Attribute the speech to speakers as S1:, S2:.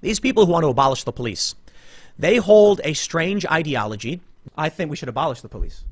S1: These people who want to abolish the police, they hold a strange ideology. I think we should abolish the police.